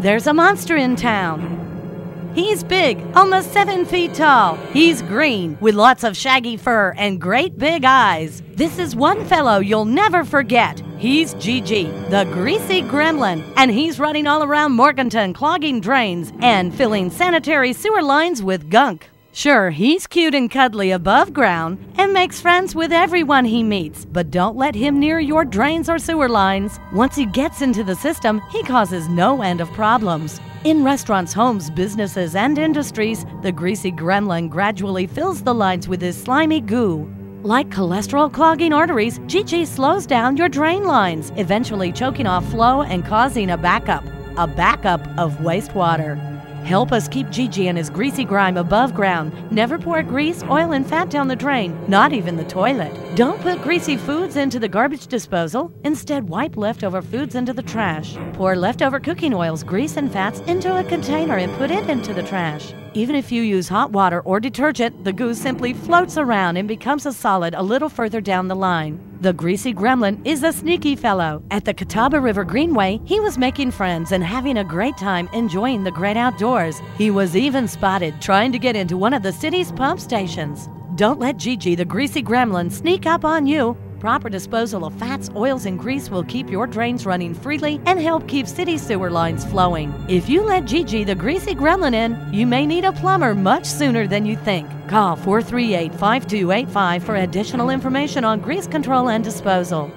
There's a monster in town. He's big, almost seven feet tall. He's green, with lots of shaggy fur and great big eyes. This is one fellow you'll never forget. He's GG, the greasy gremlin, and he's running all around Morganton clogging drains and filling sanitary sewer lines with gunk. Sure, he's cute and cuddly above ground and makes friends with everyone he meets, but don't let him near your drains or sewer lines. Once he gets into the system, he causes no end of problems. In restaurants, homes, businesses, and industries, the greasy gremlin gradually fills the lines with his slimy goo. Like cholesterol clogging arteries, GG slows down your drain lines, eventually choking off flow and causing a backup. A backup of wastewater. Help us keep GG and his greasy grime above ground. Never pour grease, oil, and fat down the drain, not even the toilet. Don't put greasy foods into the garbage disposal. Instead, wipe leftover foods into the trash. Pour leftover cooking oils, grease, and fats into a container and put it into the trash. Even if you use hot water or detergent, the goo simply floats around and becomes a solid a little further down the line. The greasy gremlin is a sneaky fellow. At the Catawba River Greenway, he was making friends and having a great time enjoying the great outdoors. He was even spotted trying to get into one of the city's pump stations. Don't let GG the greasy gremlin sneak up on you. Proper disposal of fats, oils, and grease will keep your drains running freely and help keep city sewer lines flowing. If you let GG the greasy gremlin in, you may need a plumber much sooner than you think. Call 438 5285 for additional information on grease control and disposal.